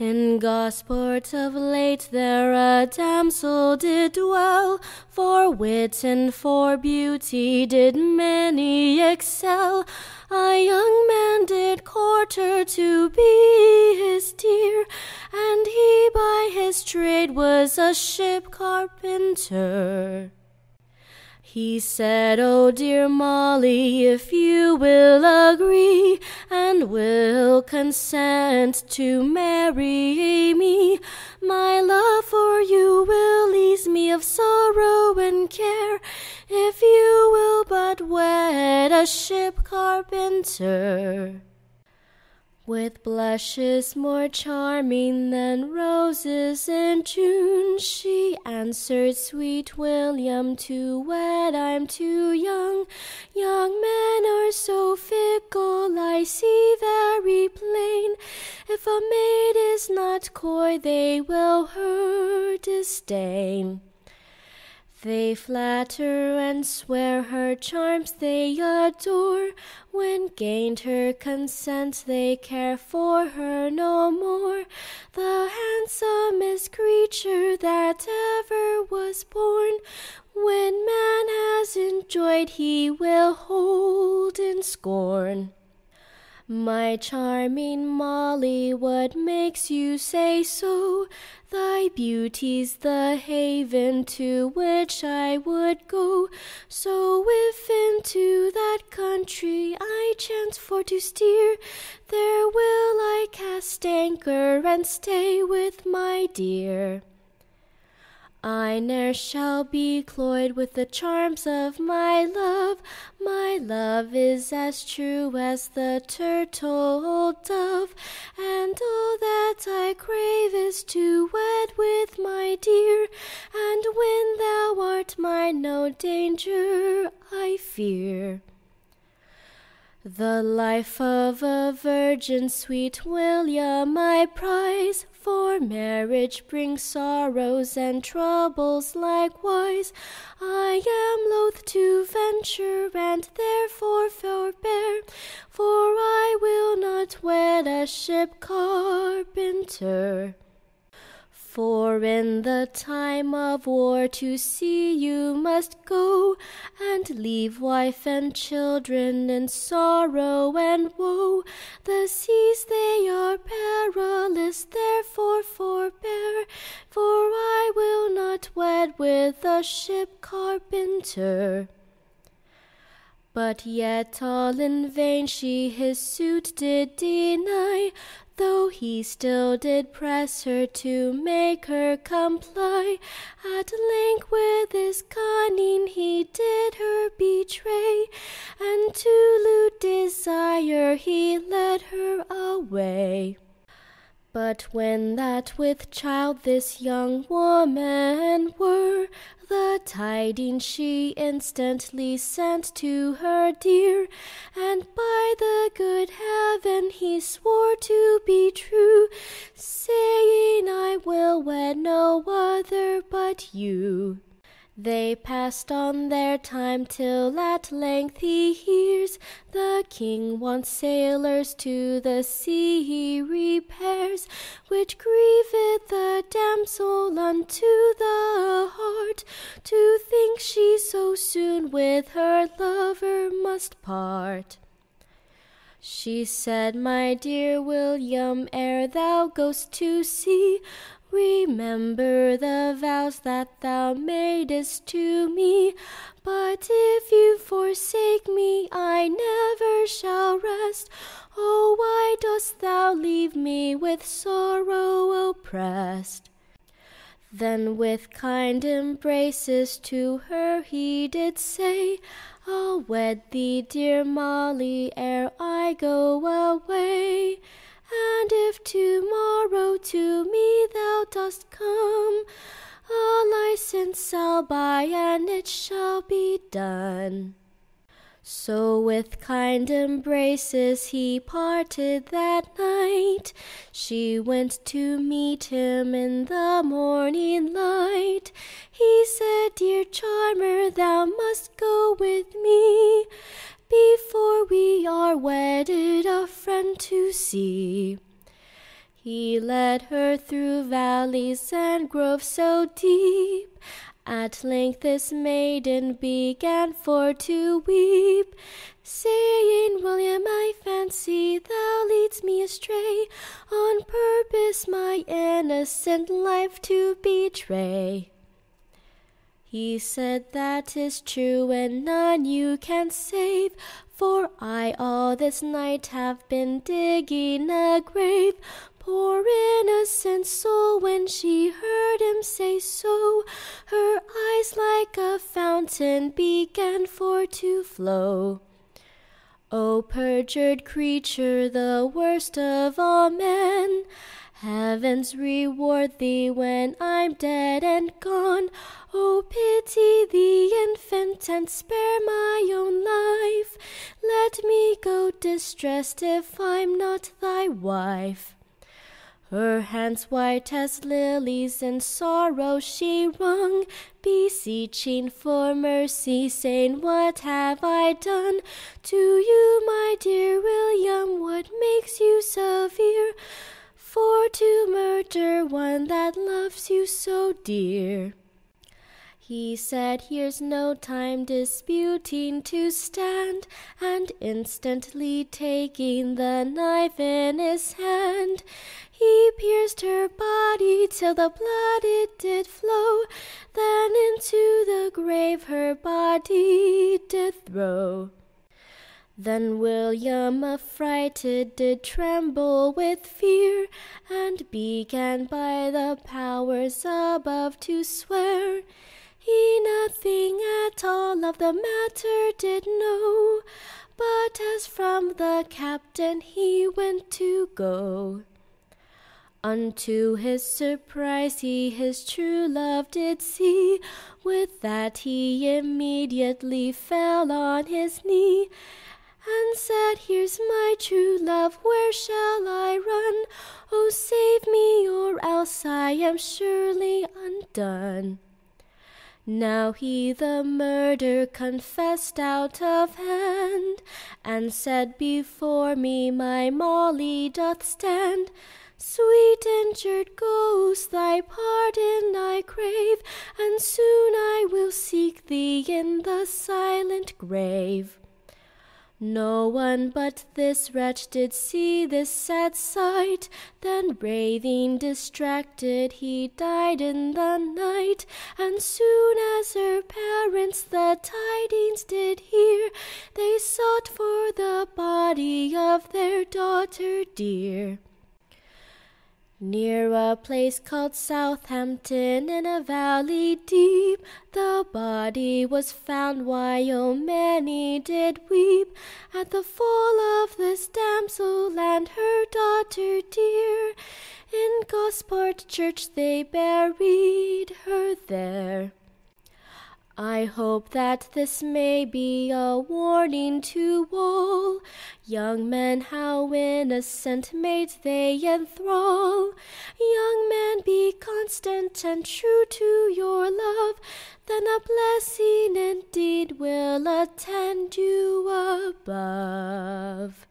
In Gosport of late there a damsel did dwell, For wit and for beauty did many excel. A young man did court her to be his dear, And he by his trade was a ship carpenter. He said, Oh dear Molly, if you will agree and will consent to marry me, my love for you will ease me of sorrow and care, if you will but wed a ship carpenter. With blushes more charming than roses in June, she answered, Sweet William, to wed I'm too young. Young men are so fickle, I see very plain. If a maid is not coy, they will her disdain. They flatter and swear her charms they adore. When gained her consent, they care for her no more. The handsomest creature that ever was born, when man has enjoyed, he will hold in scorn. My charming Molly, what makes you say so? Thy beauty's the haven to which I would go. So if into that country I chance for to steer, there will I cast anchor and stay with my dear. I ne'er shall be cloyed with the charms of my love. My love is as true as the turtle dove, and all that I crave is to wed with my dear. And when thou art mine, no danger I fear. The life of a virgin, sweet William, I prize, for marriage brings sorrows and troubles likewise. I am loath to venture, and therefore forbear, for I will not wed a ship carpenter. For in the time of war to sea you must go, and leave wife and children in sorrow and woe. The seas they are perilous, therefore forbear, for I will not wed with a ship carpenter. But yet all in vain she his suit did deny, though he still did press her to make her comply. At length with his cunning he did her betray, and to lewd desire he led her away. But when that with child this young woman were, the tidings she instantly sent to her dear, and by the good heaven he swore to be true, saying, I will wed no other but you. They passed on their time till at length he hears the king wants sailors to the sea he repairs, which grieveth the damsel unto the heart to think she so soon with her lover must part. She said, My dear William, ere thou goest to sea, Remember the vows that thou madest to me. But if you forsake me, I never shall rest. Oh, why dost thou leave me with sorrow oppressed? Then with kind embraces to her he did say, I'll wed thee, dear Molly, ere I go away. And if tomorrow to me thou dost come, a license I'll buy, and it shall be done. So with kind embraces he parted that night. She went to meet him in the morning light. He said, Dear charmer, thou must go with me friend to see. He led her through valleys and groves so deep. At length this maiden began for to weep, saying, William, I fancy thou leadst me astray, on purpose my innocent life to betray. He said, That is true, and none you can save. For I all this night have been digging a grave. Poor innocent soul, when she heard him say so, her eyes like a fountain began for to flow. O perjured creature, the worst of all men, Heavens reward thee when I'm dead and gone. Oh, pity the infant and spare my own life. Let me go distressed if I'm not thy wife. Her hands white as lilies in sorrow she wrung, beseeching for mercy, saying, What have I done to you, my dear William? What makes you severe? For to murder one that loves you so dear. He said, Here's no time disputing to stand, and instantly taking the knife in his hand, he pierced her body till the blood it did flow, then into the grave her body did throw. Then William, affrighted, did tremble with fear, and began by the powers above to swear he nothing at all of the matter did know, but as from the captain he went to go. Unto his surprise he his true love did see, with that he immediately fell on his knee, and said, Here's my true love, where shall I run? Oh, save me, or else I am surely undone. Now he the murder confessed out of hand, and said, Before me my Molly doth stand. Sweet injured ghost, thy pardon I crave, and soon I will seek thee in the silent grave. No one but this wretch did see this sad sight. Then raving distracted, he died in the night. And soon as her parents the tidings did hear, they sought for the body of their daughter dear. Near a place called Southampton in a valley deep, the body was found, why oh many did weep at the fall of this damsel and her daughter dear. In Gosport church they buried her there. I hope that this may be a warning to all young men how innocent maids they enthrall. Young men, be constant and true to your love, then a blessing indeed will attend you above.